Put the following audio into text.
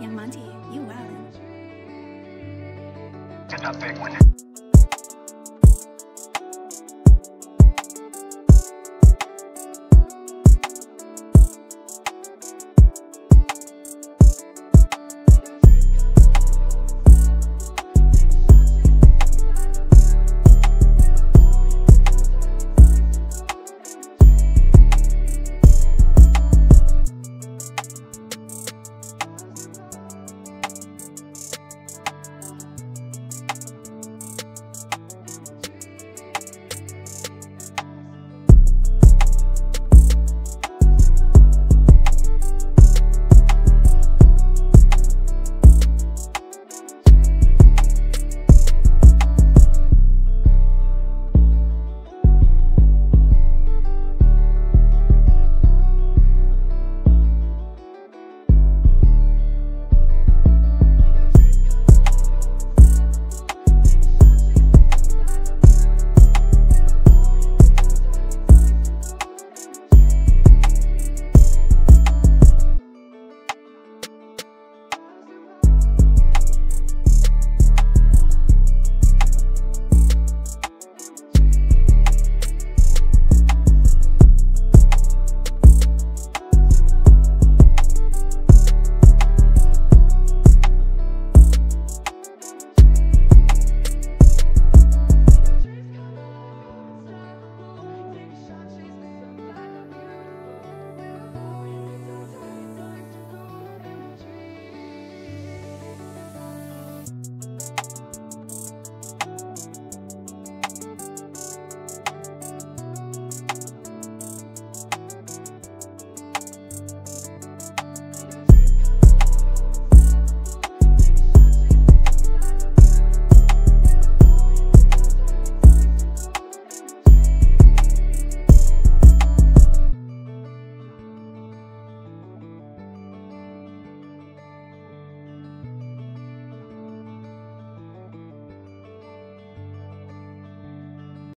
Young Monty, you wildin'. It's a big one.